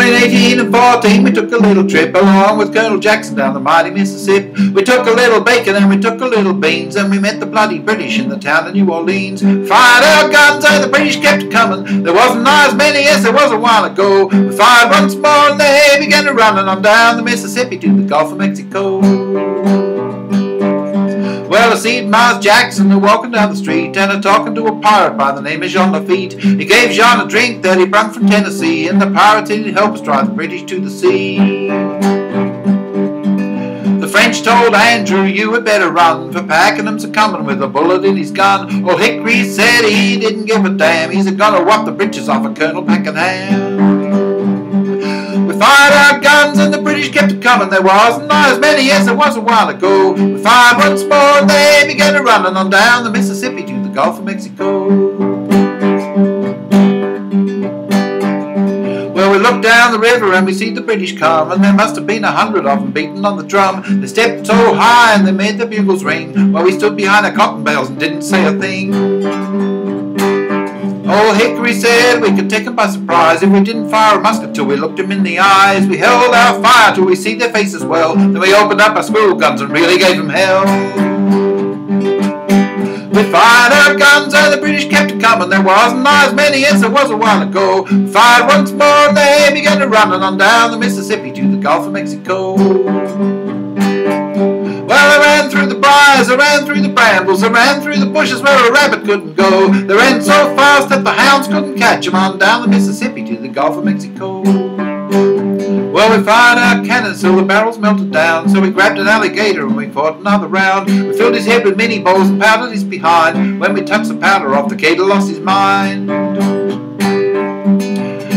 Well, in 1814, we took a little trip along with Colonel Jackson down the mighty Mississippi. We took a little bacon and we took a little beans, and we met the bloody British in the town of New Orleans. Fired our guns and the British kept coming. There wasn't as many as there was a while ago. We fired once more and they began to run and on down the Mississippi to the Gulf of Mexico. I seen Miles Jackson a walking down the street and a talking to a pirate by the name of Jean Lafitte. He gave Jean a drink that he brought from Tennessee, and the pirate he'd help us drive the British to the sea. The French told Andrew, you had better run, for Pakenham's a coming with a bullet in his gun. Old Hickory said he didn't give a damn, he's a gonna whop the britches off of Colonel Pakenham. Fired our guns and the British kept it coming. There wasn't as many as there was a while ago. We fired once more and they began to run on down the Mississippi to the Gulf of Mexico. Well, we looked down the river and we see the British come, and there must have been a hundred of them beating on the drum. They stepped so high and they made the bugles ring, while we stood behind our cotton bales and didn't say a thing. Old Hickory said we could take 'em by surprise if we didn't fire a musket till we looked 'em in the eyes. We held our fire till we see their faces well, then we opened up our squirrel guns and really gave 'em hell. We fired our guns and the British kept it coming. There wasn't as many as there was a while ago. We fired once more and they began to run on down the Mississippi to the Gulf of Mexico. I ran through the brambles, they ran through the bushes where a rabbit couldn't go. They ran so fast that the hounds couldn't catch 'em on down the Mississippi to the Gulf of Mexico. Well, we fired our cannons till the barrels melted down. So we grabbed an alligator and we fought another round. We filled his head with minie balls and powdered his behind. When we touched the powder off, the gator lost his mind.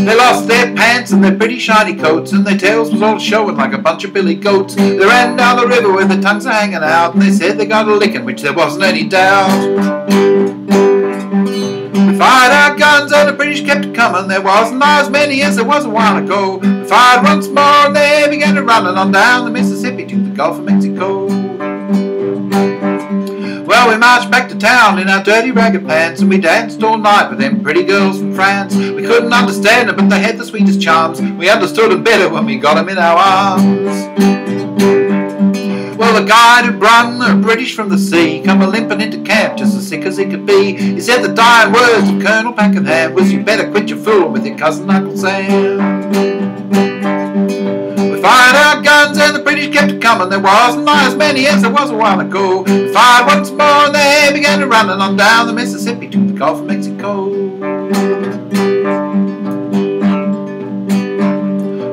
They lost their pants and their pretty shiny coats, and their tails was all showing like a bunch of billy goats. They ran down the river with their tongues hanging out, and they said they got a licking, which there wasn't any doubt. We fired our guns and the British kept coming. There wasn't as many as there was a while ago. We fired once more and they began to run on down the Mississippi to the Gulf of Mexico. We marched back to town in our dirty ragged pants and we danced all night with them pretty girls from France. We couldn't understand them, but they had the sweetest charms. We understood them better when we got them in our arms. Well, the guide who brung the British from the sea come a limping into camp just as sick as he could be. He said the dying words of Colonel Pakenham was, "You better quit your fooling with your cousin Uncle Sam." Coming. There wasn't as many as there was a while ago. Fired once more and they began to run on down the Mississippi to the Gulf of Mexico.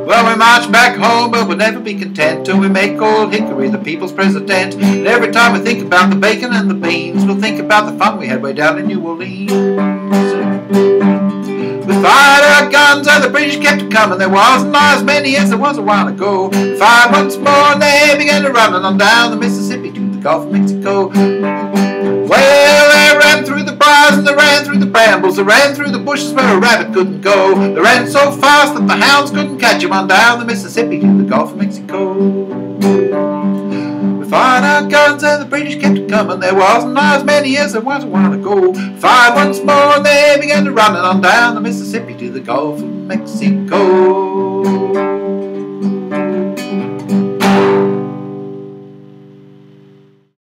Well, we march back home, but we'll never be content till we make old Hickory the people's president. And every time we think about the bacon and the beans, we'll think about the fun we had way down in New Orleans. British kept coming. There wasn't as many as there was a while ago. Five months more they began to run on down the Mississippi to the Gulf of Mexico. Well, they ran through the briars and they ran through the brambles. They ran through the bushes where a rabbit couldn't go. They ran so fast that the hounds couldn't catch 'em on down the Mississippi to the Gulf of Mexico. Fired our guns and the British kept coming. There wasn't as many as there was a while ago. Fired once more and they began to run on down the Mississippi to the Gulf of Mexico.